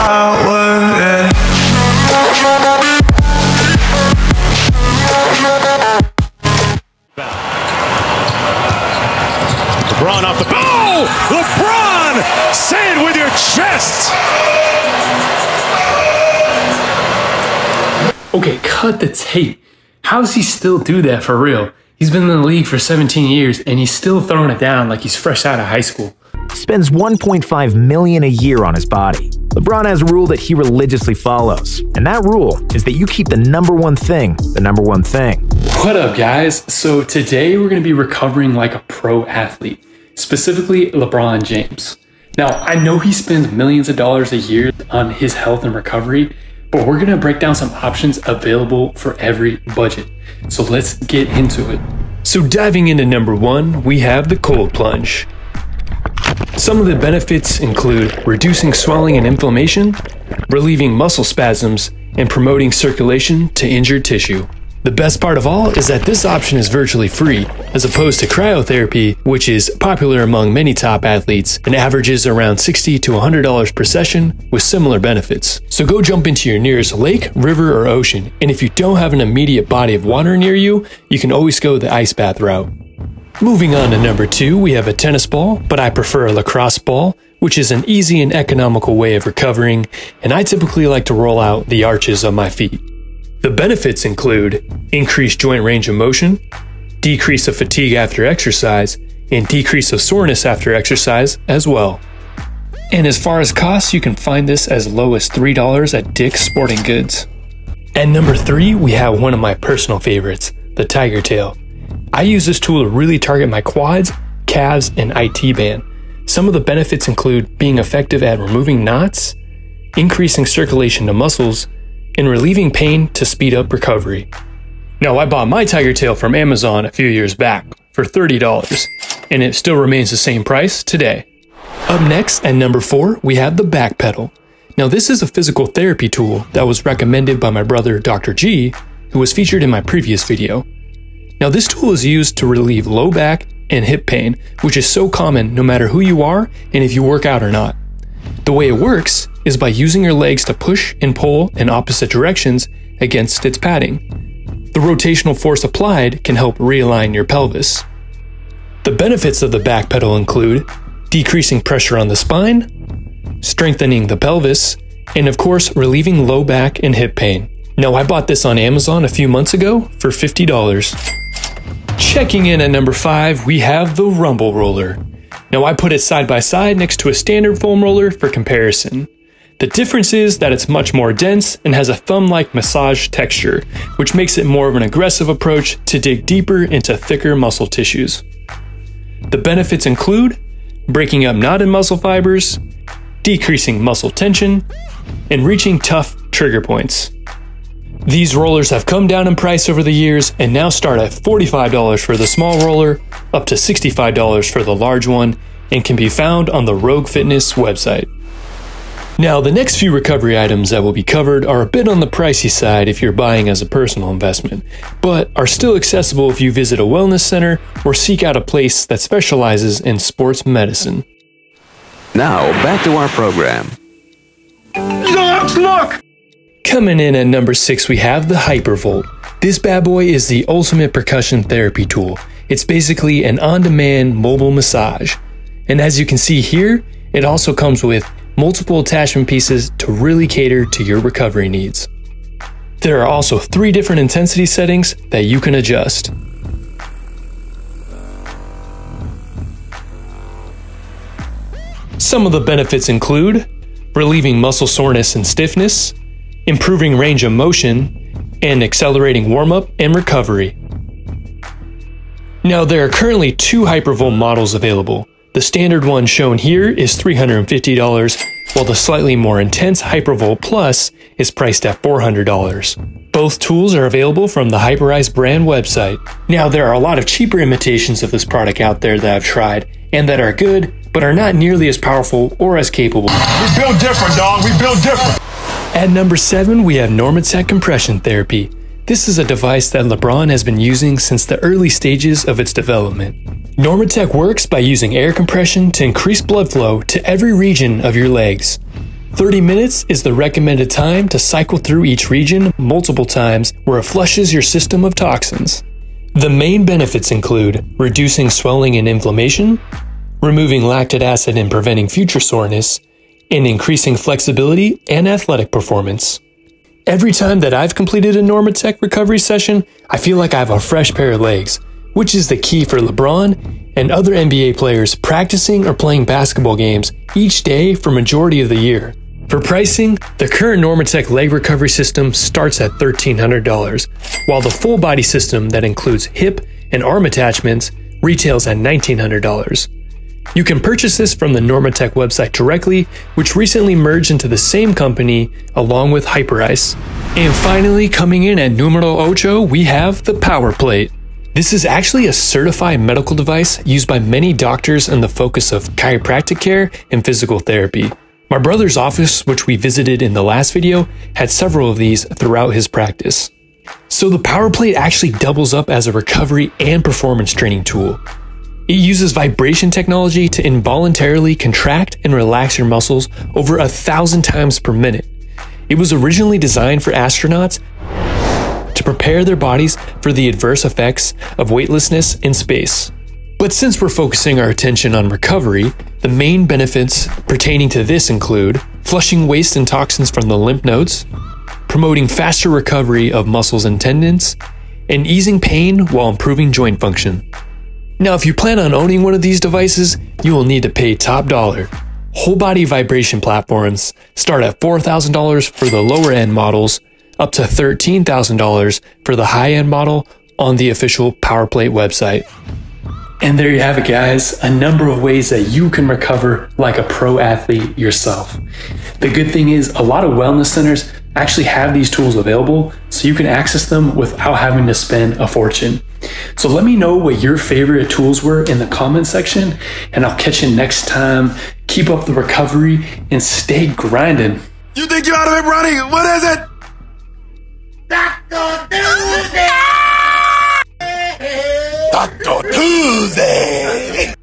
power, yeah. LeBron off the. Oh! LeBron! Say it with your chest! Okay, cut the tape. How does he still do that for real? He's been in the league for 17 years and he's still throwing it down like he's fresh out of high school. spends 1.5 million a year on his body. LeBron has a rule that he religiously follows, and that rule is that you keep the number one thing the number one thing. What up, guys? So, today we're going to be recovering like a pro athlete, specifically LeBron James. Now, I know he spends millions of dollars a year on his health and recovery, but we're going to break down some options available for every budget. So, let's get into it. So, diving into number one, we have the cold plunge. Some of the benefits include reducing swelling and inflammation, relieving muscle spasms, and promoting circulation to injured tissue. The best part of all is that this option is virtually free, as opposed to cryotherapy, which is popular among many top athletes and averages around 60 to $100 per session with similar benefits. So go jump into your nearest lake, river, or ocean, and if you don't have an immediate body of water near you, you can always go the ice bath route. Moving on to number two, we have a tennis ball, but I prefer a lacrosse ball, which is an easy and economical way of recovering, and I typically like to roll out the arches of my feet. The benefits include increased joint range of motion, decrease of fatigue after exercise, and decrease of soreness after exercise as well. And as far as costs, you can find this as low as $3 at Dick's Sporting Goods. At number three, we have one of my personal favorites, the Tiger Tail. I use this tool to really target my quads, calves, and IT band. Some of the benefits include being effective at removing knots, increasing circulation to muscles, and relieving pain to speed up recovery. Now, I bought my Tiger Tail from Amazon a few years back for $30, and it still remains the same price today. Up next, at number four, we have the back pedal. Now, this is a physical therapy tool that was recommended by my brother, Dr. G, who was featured in my previous video. Now, this tool is used to relieve low back and hip pain, which is so common no matter who you are and if you work out or not. The way it works is by using your legs to push and pull in opposite directions against its padding. The rotational force applied can help realign your pelvis. The benefits of the back pedal include decreasing pressure on the spine, strengthening the pelvis, and of course, relieving low back and hip pain. Now, I bought this on Amazon a few months ago for $50. Checking in at number 5, we have the Rumble Roller. Now, I put it side by side next to a standard foam roller for comparison. The difference is that it's much more dense and has a thumb like massage texture, which makes it more of an aggressive approach to dig deeper into thicker muscle tissues. The benefits include breaking up knotted muscle fibers, decreasing muscle tension, and reaching tough trigger points. These rollers have come down in price over the years and now start at $45 for the small roller, up to $65 for the large one, and can be found on the Rogue Fitness website. Now, the next few recovery items that will be covered are a bit on the pricey side if you're buying as a personal investment, but are still accessible if you visit a wellness center or seek out a place that specializes in sports medicine. Now, back to our program. Coming in at number 6, we have the Hypervolt. This bad boy is the ultimate percussion therapy tool. It's basically an on demand mobile massage. And as you can see here, it also comes with multiple attachment pieces to really cater to your recovery needs. There are also three different intensity settings that you can adjust. Some of the benefits include relieving muscle soreness and stiffness, improving range of motion, and accelerating warm up and recovery. Now, there are currently two Hypervolt models available. The standard one shown here is $350, while the slightly more intense Hypervolt Plus is priced at $400. Both tools are available from the Hyperice brand website. Now, there are a lot of cheaper imitations of this product out there that I've tried, and that are good, but are not nearly as powerful or as capable. We build different, dog. We build different. At number 7, we have Normatec Compression Therapy. This is a device that LeBron has been using since the early stages of its development. Normatec works by using air compression to increase blood flow to every region of your legs. 30 minutes is the recommended time to cycle through each region multiple times where it flushes your system of toxins. The main benefits include reducing swelling and inflammation, removing lactic acid and preventing future soreness, and increasing flexibility and athletic performance. Every time that I've completed a Normatec recovery session, I feel like I have a fresh pair of legs, which is the key for LeBron and other NBA players practicing or playing basketball games each day for majority of the year. For pricing, the current Normatec leg recovery system starts at $1,300, while the full body system that includes hip and arm attachments retails at $1,900. You can purchase this from the Normatec website directly, which recently merged into the same company along with Hyperice. And finally, coming in at numero ocho, we have the Power Plate. This is actually a certified medical device used by many doctors in the focus of chiropractic care and physical therapy. My brother's office, which we visited in the last video, had several of these throughout his practice. So the Power Plate actually doubles up as a recovery and performance training tool. It uses vibration technology to involuntarily contract and relax your muscles over a thousand times per minute. It was originally designed for astronauts to prepare their bodies for the adverse effects of weightlessness in space. But since we're focusing our attention on recovery, the main benefits pertaining to this include flushing waste and toxins from the lymph nodes, promoting faster recovery of muscles and tendons, and easing pain while improving joint function. Now, if you plan on owning one of these devices, you will need to pay top dollar. Whole body vibration platforms start at $4,000 for the lower end models, up to $13,000 for the high end model on the official PowerPlate website. And there you have it, guys. A number of ways that you can recover like a pro athlete yourself. The good thing is, a lot of wellness centers actually have these tools available so you can access them without having to spend a fortune. So let me know what your favorite tools were in the comment section, and I'll catch you next time. Keep up the recovery and stay grinding. You think you're out of it, Ronnie? What is it? Dr. Tuesday! Dr. Tuesday!